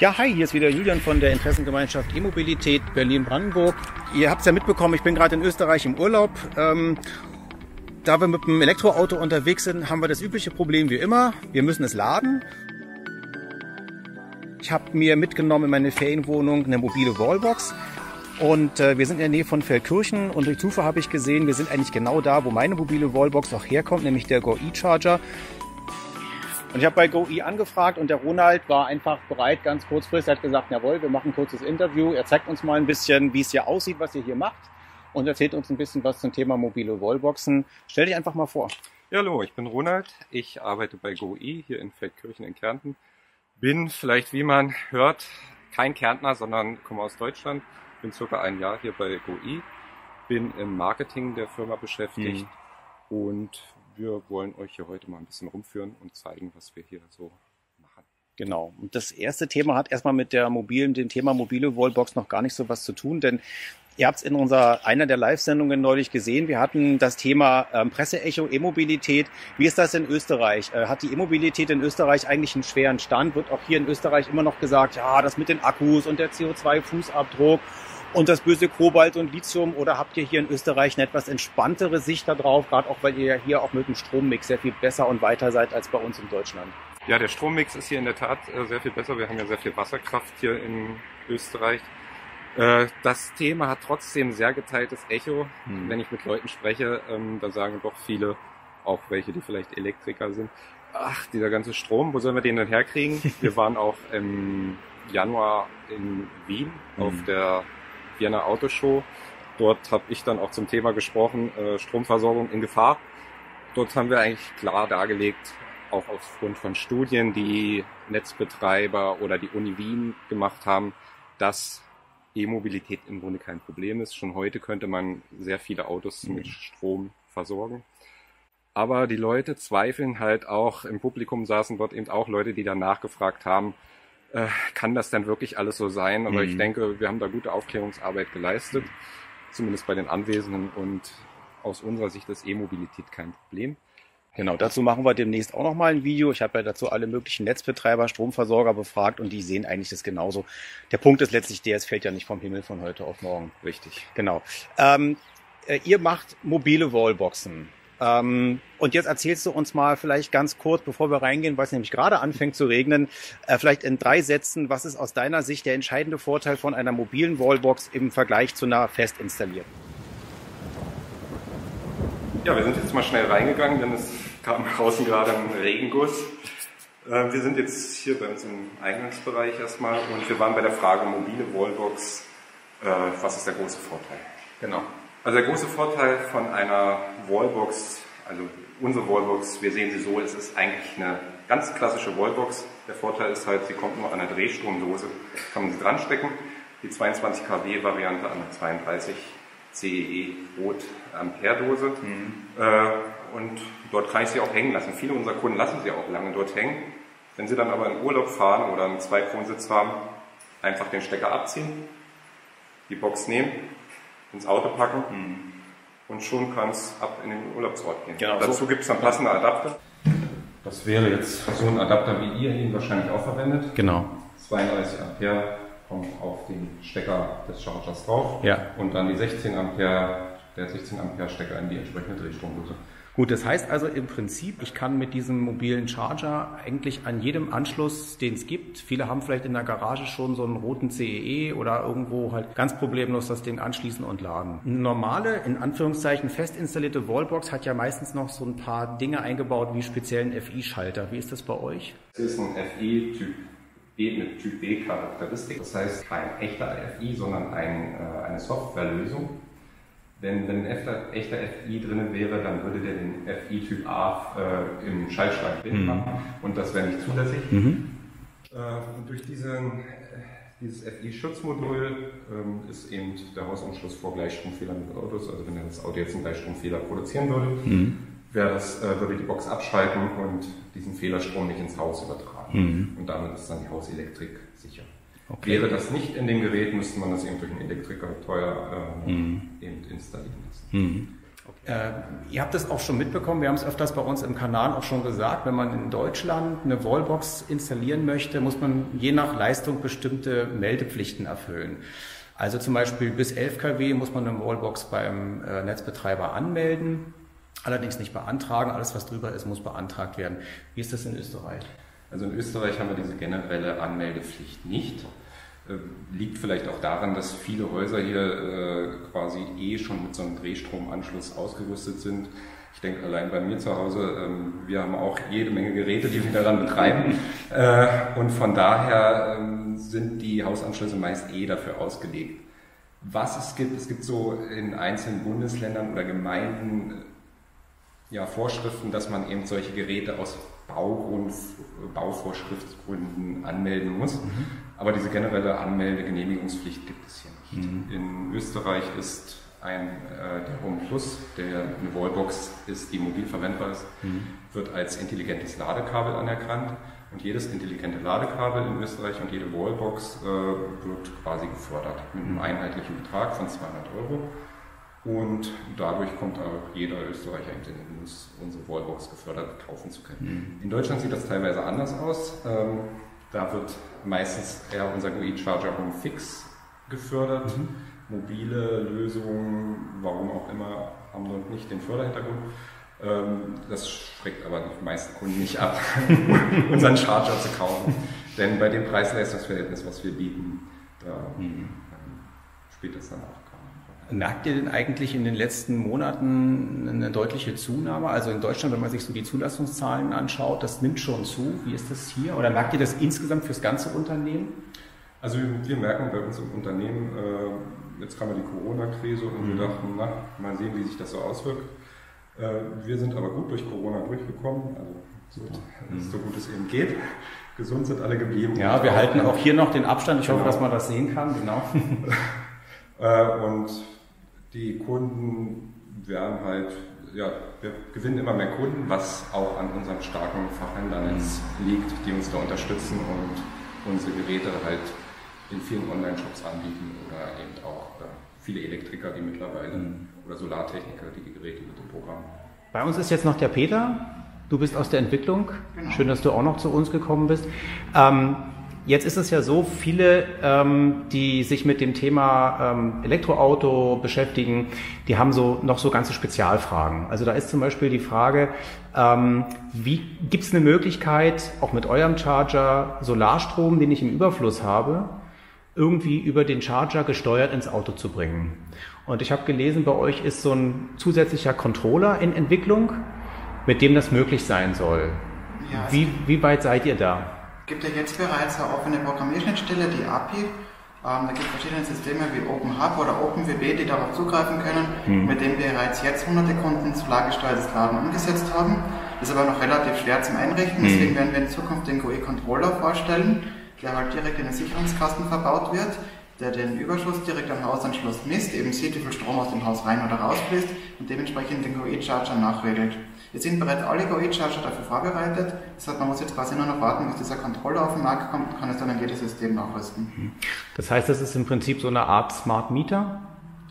Ja, hi, hier ist wieder Julian von der Interessengemeinschaft E-Mobilität Berlin-Brandenburg. Ihr habt es ja mitbekommen, ich bin gerade in Österreich im Urlaub. Ähm, da wir mit dem Elektroauto unterwegs sind, haben wir das übliche Problem wie immer. Wir müssen es laden. Ich habe mir mitgenommen in meine Ferienwohnung eine mobile Wallbox. Und äh, wir sind in der Nähe von Feldkirchen und durch Zufall habe ich gesehen, wir sind eigentlich genau da, wo meine mobile Wallbox auch herkommt, nämlich der Go E-Charger. Und ich habe bei GoE angefragt und der Ronald war einfach bereit, ganz kurzfristig, er hat gesagt, jawohl, wir machen ein kurzes Interview. Er zeigt uns mal ein bisschen, wie es hier aussieht, was ihr hier macht und erzählt uns ein bisschen was zum Thema mobile Wallboxen. Stell dich einfach mal vor. Ja, hallo, ich bin Ronald. Ich arbeite bei GoE hier in Feldkirchen in Kärnten. Bin vielleicht, wie man hört, kein Kärntner, sondern komme aus Deutschland. Bin circa ein Jahr hier bei GoE. Bin im Marketing der Firma beschäftigt mhm. und wir wollen euch hier heute mal ein bisschen rumführen und zeigen, was wir hier so machen. Genau. Und das erste Thema hat erstmal mit der mobilen, dem Thema mobile Wallbox noch gar nicht so was zu tun, denn Ihr habt es in unserer einer der Live-Sendungen neulich gesehen. Wir hatten das Thema ähm, Presseecho, E-Mobilität. Wie ist das in Österreich? Äh, hat die E-Mobilität in Österreich eigentlich einen schweren Stand? Wird auch hier in Österreich immer noch gesagt, ja, das mit den Akkus und der CO2-Fußabdruck und das böse Kobalt und Lithium oder habt ihr hier in Österreich eine etwas entspanntere Sicht darauf, gerade auch weil ihr ja hier auch mit dem Strommix sehr viel besser und weiter seid als bei uns in Deutschland? Ja, der Strommix ist hier in der Tat äh, sehr viel besser. Wir haben ja sehr viel Wasserkraft hier in Österreich. Äh, das Thema hat trotzdem sehr geteiltes Echo. Hm. Wenn ich mit Leuten spreche, ähm, dann sagen doch viele, auch welche, die vielleicht Elektriker sind, ach, dieser ganze Strom, wo sollen wir den denn herkriegen? wir waren auch im Januar in Wien hm. auf der Vienna Autoshow. Dort habe ich dann auch zum Thema gesprochen, äh, Stromversorgung in Gefahr. Dort haben wir eigentlich klar dargelegt, auch aufgrund von Studien, die Netzbetreiber oder die Uni Wien gemacht haben, dass E-Mobilität im Grunde kein Problem ist. Schon heute könnte man sehr viele Autos mhm. mit Strom versorgen. Aber die Leute zweifeln halt auch, im Publikum saßen dort eben auch Leute, die dann nachgefragt haben, äh, kann das denn wirklich alles so sein? Aber mhm. ich denke, wir haben da gute Aufklärungsarbeit geleistet, zumindest bei den Anwesenden und aus unserer Sicht ist E-Mobilität kein Problem. Genau, dazu machen wir demnächst auch nochmal ein Video. Ich habe ja dazu alle möglichen Netzbetreiber, Stromversorger befragt und die sehen eigentlich das genauso. Der Punkt ist letztlich der, es fällt ja nicht vom Himmel von heute auf morgen. Richtig. Genau. Ähm, äh, ihr macht mobile Wallboxen. Ähm, und jetzt erzählst du uns mal vielleicht ganz kurz, bevor wir reingehen, weil es nämlich gerade anfängt zu regnen, äh, vielleicht in drei Sätzen, was ist aus deiner Sicht der entscheidende Vorteil von einer mobilen Wallbox im Vergleich zu einer fest installierten? Ja, wir sind jetzt mal schnell reingegangen, denn es kam draußen gerade ein Regenguss. Äh, wir sind jetzt hier bei uns im Eingangsbereich erstmal und wir waren bei der Frage mobile Wallbox, äh, was ist der große Vorteil? Genau. Also der große Vorteil von einer Wallbox, also unsere Wallbox, wir sehen sie so, es ist eigentlich eine ganz klassische Wallbox. Der Vorteil ist halt, sie kommt nur an einer Drehstromdose, kann man sie dran stecken. Die 22 kW Variante an der 32 CEE Rot Ampere Dose. Mhm. Äh, und dort kann ich sie auch hängen lassen. Viele unserer Kunden lassen sie auch lange dort hängen. Wenn sie dann aber in Urlaub fahren oder einen Zweikronensitz haben, einfach den Stecker abziehen, die Box nehmen, ins Auto packen mhm. und schon kann es ab in den Urlaubsort gehen. Genau, Dazu so. gibt es dann passende Adapter. Das wäre jetzt so ein Adapter, wie ihr ihn wahrscheinlich auch verwendet. Genau. 32 Ampere kommt auf den Stecker des Chargers drauf ja. und dann die 16 Ampere, der 16 Ampere Stecker in die entsprechende Drehstromdose. Gut, das heißt also im Prinzip, ich kann mit diesem mobilen Charger eigentlich an jedem Anschluss, den es gibt, viele haben vielleicht in der Garage schon so einen roten CEE e oder irgendwo halt ganz problemlos das Ding anschließen und laden. Eine normale, in Anführungszeichen fest installierte Wallbox hat ja meistens noch so ein paar Dinge eingebaut wie speziellen FI-Schalter. Wie ist das bei euch? Es ist ein FI-Typ mit Typ B Charakteristik. Das heißt kein echter FI, sondern ein, äh, eine Softwarelösung wenn, wenn ein echter, echter FI drin wäre, dann würde der den FI Typ A äh, im Schaltschrank drin mhm. machen und das wäre nicht zulässig. Mhm. Äh, und durch diesen, dieses FI-Schutzmodul ähm, ist eben der Hausanschluss vor Gleichstromfehlern mit Autos. Also wenn das Auto jetzt einen Gleichstromfehler produzieren würde, mhm. das, äh, würde die Box abschalten und diesen Fehlerstrom nicht ins Haus übertragen. Mhm. Und damit ist dann die Hauselektrik sicher. Okay. Wäre das nicht in dem Gerät, müsste man das eben durch einen Elektriker teuer äh, mhm. eben installieren lassen. Mhm. Äh, ihr habt es auch schon mitbekommen, wir haben es öfters bei uns im Kanal auch schon gesagt, wenn man in Deutschland eine Wallbox installieren möchte, muss man je nach Leistung bestimmte Meldepflichten erfüllen. Also zum Beispiel bis 11 kW muss man eine Wallbox beim äh, Netzbetreiber anmelden, allerdings nicht beantragen. Alles, was drüber ist, muss beantragt werden. Wie ist das in Österreich? Also in Österreich haben wir diese generelle Anmeldepflicht nicht. Äh, liegt vielleicht auch daran, dass viele Häuser hier äh, quasi eh schon mit so einem Drehstromanschluss ausgerüstet sind. Ich denke allein bei mir zu Hause, ähm, wir haben auch jede Menge Geräte, die wir daran betreiben. Äh, und von daher ähm, sind die Hausanschlüsse meist eh dafür ausgelegt. Was es gibt, es gibt so in einzelnen Bundesländern oder Gemeinden ja, Vorschriften, dass man eben solche Geräte aus Baugrund, Bauvorschriftsgründen anmelden muss. Mhm. Aber diese generelle Anmeldegenehmigungspflicht gibt es hier nicht. Mhm. In Österreich ist ein, äh, der Home Plus, der eine Wallbox ist, die mobil verwendbar ist, mhm. wird als intelligentes Ladekabel anerkannt. Und jedes intelligente Ladekabel in Österreich und jede Wallbox äh, wird quasi gefördert mit einem mhm. einheitlichen Betrag von 200 Euro. Und dadurch kommt auch jeder Österreicher in den Genuss, unsere Wallbox gefördert kaufen zu können. Mhm. In Deutschland sieht das teilweise anders aus. Ähm, da wird meistens eher unser GUI Charger Home Fix gefördert. Mhm. Mobile Lösungen, warum auch immer, haben dort nicht den Förderhintergrund. Ähm, das schreckt aber die meisten Kunden nicht ab, unseren Charger zu kaufen. Denn bei dem Preis-Leistungs-Verhältnis, was wir bieten, da mhm. spielt das dann auch Merkt ihr denn eigentlich in den letzten Monaten eine deutliche Zunahme? Also in Deutschland, wenn man sich so die Zulassungszahlen anschaut, das nimmt schon zu. Wie ist das hier? Oder merkt ihr das insgesamt fürs ganze Unternehmen? Also wir merken bei uns im Unternehmen, äh, jetzt kam ja die Corona-Krise und mhm. wir dachten, na, mal sehen, wie sich das so auswirkt. Äh, wir sind aber gut durch Corona durchgekommen, also so, mhm. so gut es eben geht. Gesund sind alle geblieben. Ja, wir halten auch hier noch den Abstand. Ich genau. hoffe, dass man das sehen kann. Genau. Äh, und die Kunden werden halt, ja, wir gewinnen immer mehr Kunden, was auch an unserem starken Fachhändlernetz liegt, die uns da unterstützen und unsere Geräte halt in vielen Online-Shops anbieten oder eben auch äh, viele Elektriker, die mittlerweile mhm. oder Solartechniker, die die Geräte mit dem Programm. Bei uns ist jetzt noch der Peter. Du bist aus der Entwicklung. Genau. Schön, dass du auch noch zu uns gekommen bist. Ähm, Jetzt ist es ja so, viele, ähm, die sich mit dem Thema ähm, Elektroauto beschäftigen, die haben so noch so ganze Spezialfragen. Also da ist zum Beispiel die Frage, ähm, wie gibt es eine Möglichkeit, auch mit eurem Charger Solarstrom, den ich im Überfluss habe, irgendwie über den Charger gesteuert ins Auto zu bringen? Und ich habe gelesen, bei euch ist so ein zusätzlicher Controller in Entwicklung, mit dem das möglich sein soll. Ja, wie, wie weit seid ihr da? Gibt ja jetzt bereits eine offene Programmierschnittstelle, die API. Ähm, da gibt es verschiedene Systeme wie OpenHub oder OpenWB, die darauf zugreifen können, mhm. mit dem bereits jetzt hunderte Kunden solargesteuertes Laden umgesetzt haben. Das ist aber noch relativ schwer zum Einrichten, mhm. deswegen werden wir in Zukunft den GUI-Controller vorstellen, der halt direkt in den Sicherungskasten verbaut wird, der den Überschuss direkt am Hausanschluss misst, eben sieht, wie viel Strom aus dem Haus rein oder rausfließt und dementsprechend den GUI-Charger nachregelt. Jetzt sind bereits alle GUI-Charger dafür vorbereitet. Das heißt, man muss jetzt quasi nur noch warten, bis dieser Controller auf den Markt kommt und kann es dann in jedes System nachrüsten. Mhm. Das heißt, das ist im Prinzip so eine Art Smart Meter?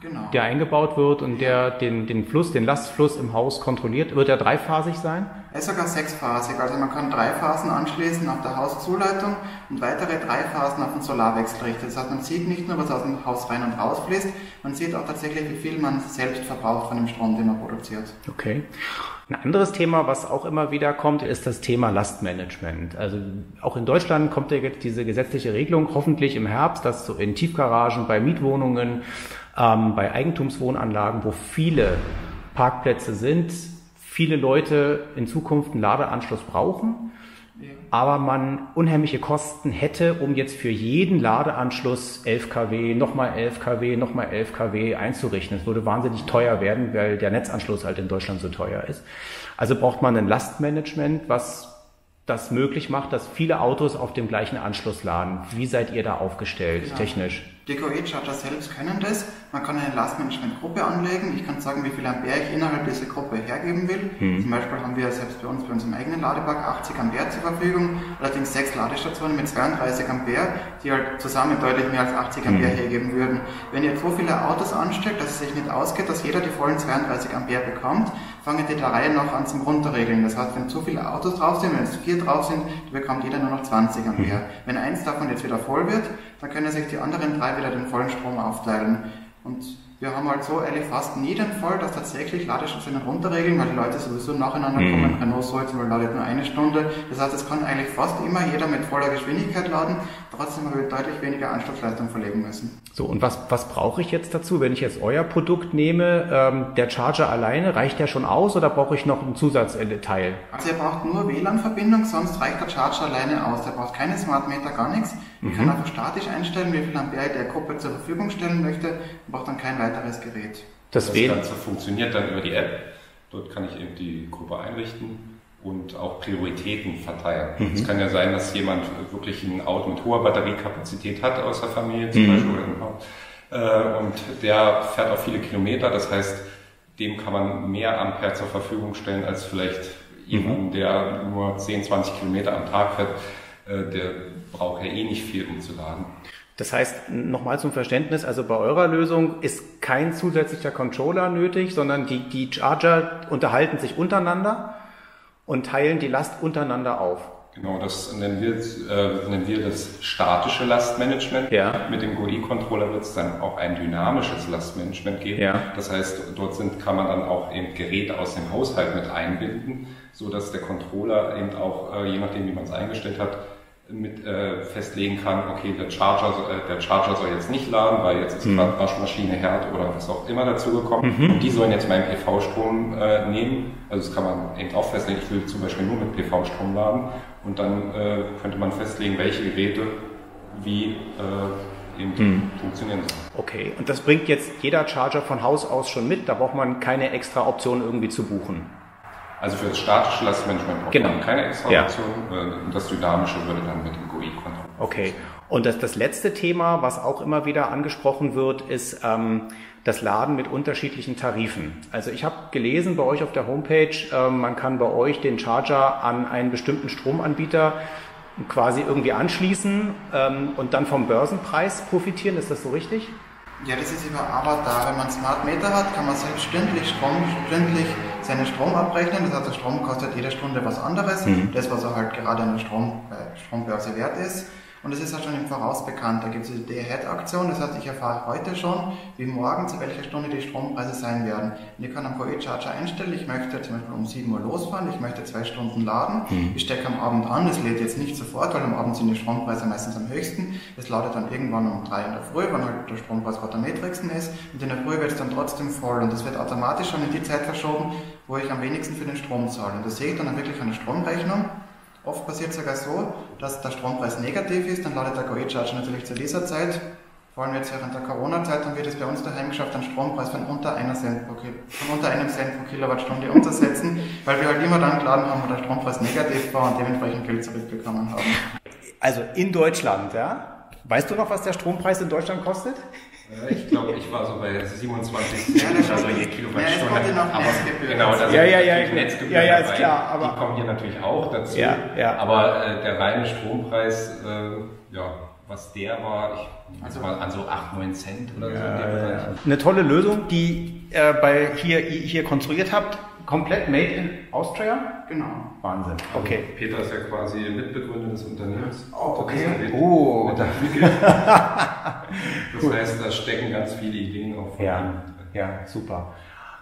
Genau. der eingebaut wird und der den, den Fluss, den Lastfluss im Haus kontrolliert. Wird er dreiphasig sein? Er ist sogar sechsphasig. Also man kann drei Phasen anschließen auf der Hauszuleitung und weitere drei Phasen auf den Solarwechselrichter. Das heißt, man sieht nicht nur, was aus dem Haus rein und raus fließt, man sieht auch tatsächlich, wie viel man selbst verbraucht von dem Strom, den man produziert. Okay. Ein anderes Thema, was auch immer wieder kommt, ist das Thema Lastmanagement. Also auch in Deutschland kommt ja jetzt diese gesetzliche Regelung hoffentlich im Herbst, dass so in Tiefgaragen, bei Mietwohnungen, ähm, bei Eigentumswohnanlagen, wo viele Parkplätze sind, viele Leute in Zukunft einen Ladeanschluss brauchen, aber man unheimliche Kosten hätte, um jetzt für jeden Ladeanschluss 11 kW, nochmal 11 kW, nochmal 11 kW einzurichten. Es würde wahnsinnig teuer werden, weil der Netzanschluss halt in Deutschland so teuer ist. Also braucht man ein Lastmanagement, was das möglich macht, dass viele Autos auf dem gleichen Anschluss laden. Wie seid ihr da aufgestellt, genau. technisch? Die QE-Charger selbst können das. Man kann eine Lastmanagement-Gruppe anlegen. Ich kann sagen, wie viel Ampere ich innerhalb dieser Gruppe hergeben will. Mhm. Zum Beispiel haben wir selbst bei uns bei unserem eigenen Ladepark 80 Ampere zur Verfügung, allerdings sechs Ladestationen mit 32 Ampere, die halt zusammen deutlich mehr als 80 Ampere mhm. hergeben würden. Wenn ihr so viele Autos anstellt, dass es sich nicht ausgeht, dass jeder die vollen 32 Ampere bekommt, fangen die der Reihe nach an zum Runterregeln. Das heißt, wenn zu viele Autos drauf sind, wenn es vier drauf sind, dann bekommt jeder nur noch 20 Ampere. Mhm. Wenn eins davon jetzt wieder voll wird, dann können sich die anderen drei wieder den vollen Strom aufteilen. Und wir haben halt so eigentlich fast nie den Fall, dass tatsächlich Ladestationen runterregeln, weil die Leute sowieso nacheinander mhm. kommen. Renault Zoll zum ladet nur eine Stunde. Das heißt, es kann eigentlich fast immer jeder mit voller Geschwindigkeit laden. Trotzdem haben wir deutlich weniger Anschlussleistung verlegen müssen. So, und was, was brauche ich jetzt dazu? Wenn ich jetzt euer Produkt nehme, ähm, der Charger alleine, reicht der schon aus oder brauche ich noch ein Zusatzteil? Also ihr braucht nur WLAN-Verbindung, sonst reicht der Charger alleine aus. Der braucht keine Smart Meter, gar nichts. Ich mhm. kann einfach statisch einstellen, wie viel Ampere der Gruppe zur Verfügung stellen möchte, braucht dann kein weiteres Gerät. Das, das Ganze funktioniert dann über die App. Dort kann ich eben die Gruppe einrichten und auch Prioritäten verteilen. Mhm. Es kann ja sein, dass jemand wirklich ein Auto mit hoher Batteriekapazität hat aus der Familie zum mhm. Beispiel äh, und der fährt auch viele Kilometer. Das heißt, dem kann man mehr Ampere zur Verfügung stellen als vielleicht mhm. jemand, der nur 10, 20 Kilometer am Tag fährt. Äh, der braucht ja eh nicht viel, um zu laden. Das heißt, nochmal zum Verständnis, also bei eurer Lösung ist kein zusätzlicher Controller nötig, sondern die, die Charger unterhalten sich untereinander und teilen die Last untereinander auf. Genau, das nennen wir, äh, nennen wir das statische Lastmanagement. Ja. Mit dem GUI-Controller wird es dann auch ein dynamisches Lastmanagement geben. Ja. Das heißt, dort sind, kann man dann auch eben Geräte aus dem Haushalt mit einbinden, so dass der Controller eben auch, äh, je nachdem wie man es eingestellt hat, mit äh, festlegen kann, okay, der Charger, äh, der Charger soll jetzt nicht laden, weil jetzt ist mhm. gerade Waschmaschine, Herd oder was auch immer dazugekommen. Mhm. Und die sollen jetzt meinen PV-Strom äh, nehmen. Also das kann man eben auch festlegen. Ich will zum Beispiel nur mit PV-Strom laden. Und dann äh, könnte man festlegen, welche Geräte wie äh, eben mhm. funktionieren sollen. Okay, und das bringt jetzt jeder Charger von Haus aus schon mit. Da braucht man keine extra Option irgendwie zu buchen. Also für das statische Lastmanagement braucht genau. man keine extra ja. Option. Äh, das dynamische würde dann mit dem GUI kontrolliert. Okay. Und das, das letzte Thema, was auch immer wieder angesprochen wird, ist ähm, das Laden mit unterschiedlichen Tarifen. Also ich habe gelesen bei euch auf der Homepage, äh, man kann bei euch den Charger an einen bestimmten Stromanbieter quasi irgendwie anschließen ähm, und dann vom Börsenpreis profitieren. Ist das so richtig? Ja, das ist über Avatar. Wenn man Smart Meter hat, kann man selbst stündlich, Strom, stündlich seinen Strom abrechnen. Das heißt, der Strom kostet jede Stunde was anderes. Mhm. Das, was er halt gerade an der Strom, äh, Strombörse wert ist. Und das ist ja schon im Voraus bekannt. Da gibt es die Day-Ahead-Aktion, das heißt, ich erfahre heute schon, wie morgen zu welcher Stunde die Strompreise sein werden. Und ich kann am QE-Charger einstellen, ich möchte zum Beispiel um 7 Uhr losfahren, ich möchte zwei Stunden laden, mhm. ich stecke am Abend an, es lädt jetzt nicht sofort, weil am Abend sind die Strompreise meistens am höchsten. Es ladet dann irgendwann um 3 in der Früh, wann halt der Strompreis gerade am niedrigsten ist. Und in der Früh wird es dann trotzdem voll. Und das wird automatisch schon in die Zeit verschoben, wo ich am wenigsten für den Strom zahle. Und das sehe ich dann wirklich an der Stromrechnung. Oft passiert es sogar so, dass der Strompreis negativ ist, dann ladet der GoE-Charger natürlich zu dieser Zeit, vor allem jetzt während der Corona-Zeit, dann wird es bei uns daheim geschafft, einen Strompreis von unter, einer Cent pro, von unter einem Cent pro Kilowattstunde umzusetzen, weil wir halt immer dann geladen haben, wo der Strompreis negativ war und dementsprechend Geld zurückbekommen haben. Also in Deutschland, ja? Weißt du noch, was der Strompreis in Deutschland kostet? Ich glaube, ich war so bei 27 Cent, also je Kilowattstunde. Ja, aber genau, das ja, ja, ja, Netzgebühren ja, ja, ist klar. Aber die kommen hier natürlich auch dazu. Ja, ja. Aber äh, der reine Strompreis, äh, ja, was der war, ich also mal an so 8, 9 Cent oder ja, so in dem Bereich. Eine tolle Lösung, die äh, bei hier, hier konstruiert habt. Komplett made in Austria? Genau. Wahnsinn. Okay. Also Peter ist ja quasi Mitbegründer des Unternehmens. Oh, okay. Oh. das heißt, da stecken ganz viele Ideen auch von ja. ihm. Ja, super.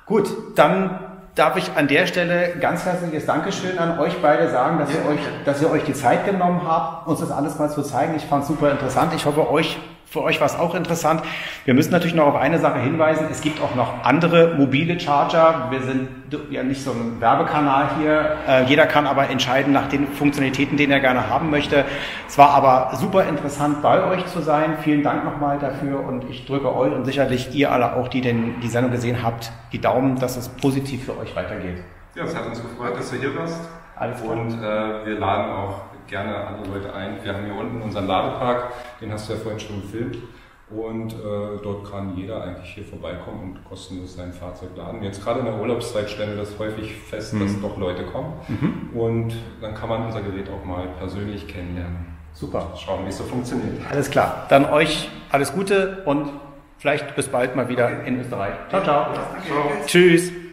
Gut, dann darf ich an der Stelle ganz herzliches Dankeschön an euch beide sagen, dass, ja. ihr, euch, dass ihr euch die Zeit genommen habt, uns das alles mal zu zeigen. Ich fand es super interessant. Ich hoffe, euch für euch war es auch interessant. Wir müssen natürlich noch auf eine Sache hinweisen. Es gibt auch noch andere mobile Charger. Wir sind ja nicht so ein Werbekanal hier. Äh, jeder kann aber entscheiden nach den Funktionalitäten, den er gerne haben möchte. Es war aber super interessant, bei euch zu sein. Vielen Dank nochmal dafür und ich drücke euch und sicherlich ihr alle auch, die den, die Sendung gesehen habt, die Daumen, dass es positiv für euch weitergeht. Ja, es hat uns gefreut, dass du hier warst. Alles klar. Und äh, wir laden auch gerne andere Leute ein. Wir haben hier unten unseren Ladepark, den hast du ja vorhin schon gefilmt. Und äh, dort kann jeder eigentlich hier vorbeikommen und kostenlos sein Fahrzeug laden. Jetzt gerade in der Urlaubszeit stellen wir das häufig fest, mhm. dass doch Leute kommen. Mhm. Und dann kann man unser Gerät auch mal persönlich kennenlernen. Super. Schauen, wie es so funktioniert. Alles klar. Dann euch alles Gute und vielleicht bis bald mal wieder okay. in Österreich. Ciao, ciao. ciao. Tschüss.